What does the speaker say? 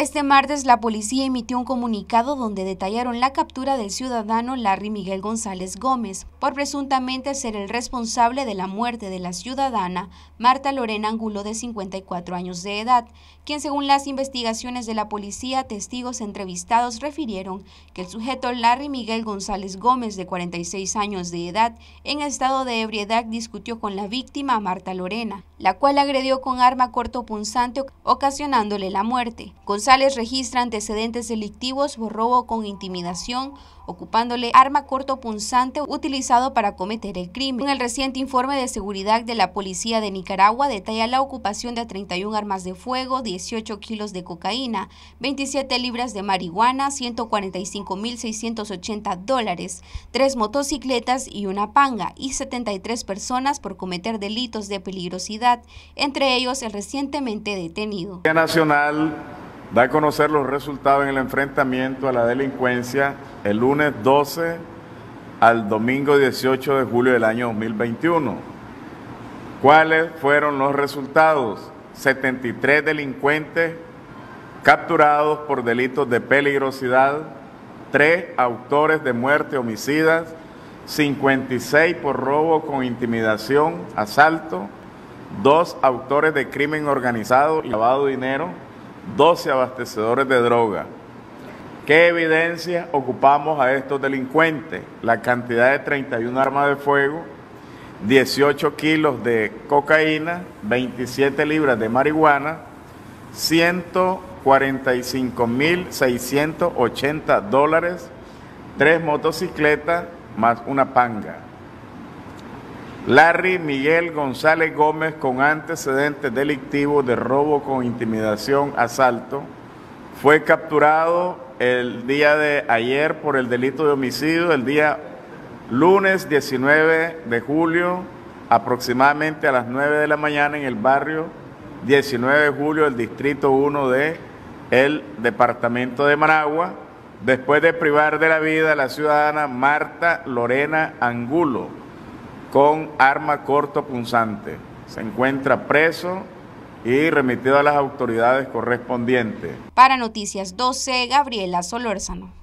Este martes la policía emitió un comunicado donde detallaron la captura del ciudadano Larry Miguel González Gómez por presuntamente ser el responsable de la muerte de la ciudadana Marta Lorena Angulo de 54 años de edad, quien según las investigaciones de la policía, testigos entrevistados refirieron que el sujeto Larry Miguel González Gómez de 46 años de edad en estado de ebriedad discutió con la víctima Marta Lorena, la cual agredió con arma corto punzante ocasionándole la muerte. González registra antecedentes delictivos por robo con intimidación, ocupándole arma corto punzante utilizado para cometer el crimen. En el reciente informe de seguridad de la Policía de Nicaragua detalla la ocupación de 31 armas de fuego, 18 kilos de cocaína, 27 libras de marihuana, 145.680 dólares, tres motocicletas y una panga, y 73 personas por cometer delitos de peligrosidad, entre ellos el recientemente detenido. Nacional da a conocer los resultados en el enfrentamiento a la delincuencia el lunes 12 al domingo 18 de julio del año 2021. ¿Cuáles fueron los resultados? 73 delincuentes capturados por delitos de peligrosidad, 3 autores de muerte homicidas, 56 por robo con intimidación, asalto, 2 autores de crimen organizado y lavado de dinero, 12 abastecedores de droga. ¿Qué evidencia ocupamos a estos delincuentes? La cantidad de 31 armas de fuego, 18 kilos de cocaína, 27 libras de marihuana, 145.680 dólares, tres motocicletas más una panga. Larry Miguel González Gómez con antecedentes delictivos de robo con intimidación, asalto, fue capturado el día de ayer por el delito de homicidio, el día lunes 19 de julio, aproximadamente a las 9 de la mañana en el barrio 19 de julio del distrito 1 de el departamento de Managua, después de privar de la vida a la ciudadana Marta Lorena Angulo con arma corto punzante. Se encuentra preso y remitido a las autoridades correspondientes. Para Noticias 12, Gabriela Solórzano.